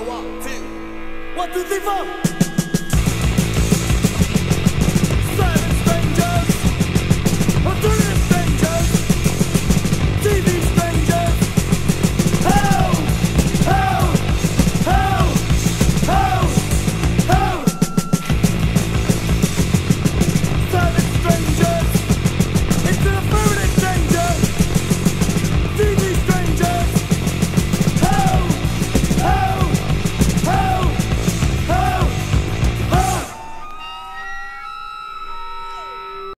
I want. One, two, three, four.